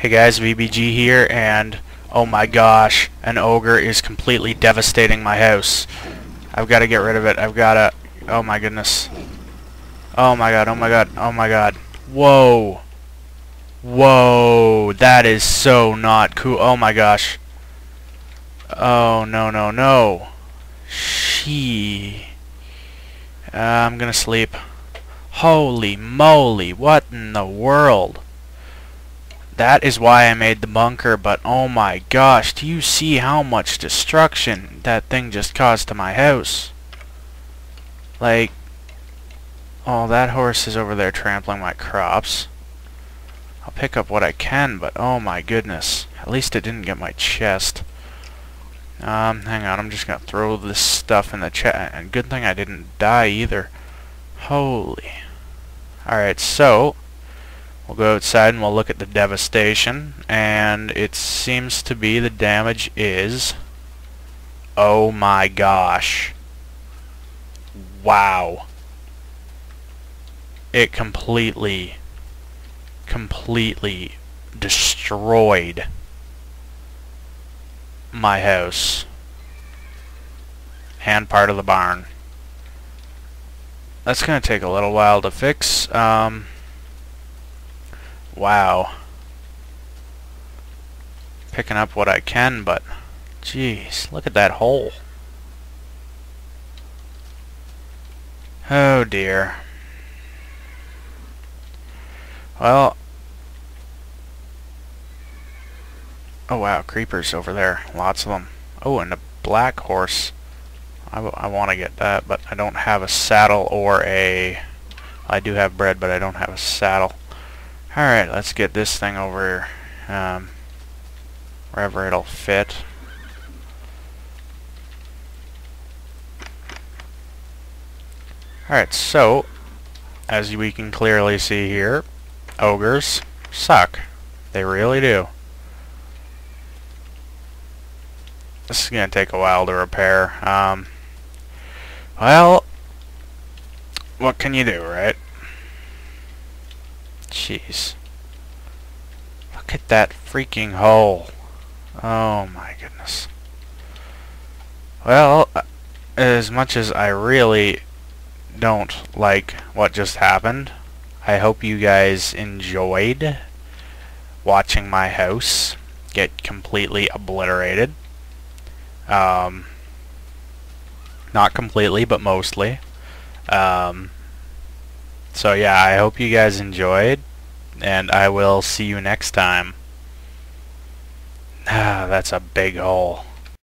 Hey guys, VBG here, and oh my gosh, an ogre is completely devastating my house. I've got to get rid of it. I've got to... Oh my goodness. Oh my god, oh my god, oh my god. Whoa. Whoa, that is so not cool. Oh my gosh. Oh, no, no, no. She... Uh, I'm gonna sleep. Holy moly, what in the world? That is why I made the bunker, but oh my gosh, do you see how much destruction that thing just caused to my house? Like, oh, that horse is over there trampling my crops. I'll pick up what I can, but oh my goodness. At least it didn't get my chest. Um, hang on, I'm just gonna throw this stuff in the chest. And good thing I didn't die either. Holy. Alright, so, We'll go outside and we'll look at the devastation, and it seems to be the damage is... Oh my gosh. Wow. It completely, completely destroyed my house and part of the barn. That's going to take a little while to fix. Um, Wow. Picking up what I can, but... Jeez, look at that hole. Oh dear. Well... Oh wow, creepers over there. Lots of them. Oh, and a black horse. I, I want to get that, but I don't have a saddle or a... I do have bread, but I don't have a saddle. Alright, let's get this thing over um, wherever it'll fit. Alright, so, as we can clearly see here, ogres suck. They really do. This is going to take a while to repair. Um, well, what can you do, right? Jeez. Look at that freaking hole. Oh my goodness. Well, as much as I really don't like what just happened, I hope you guys enjoyed watching my house get completely obliterated. Um, not completely, but mostly. Um, so yeah, I hope you guys enjoyed, and I will see you next time. Ah, that's a big hole.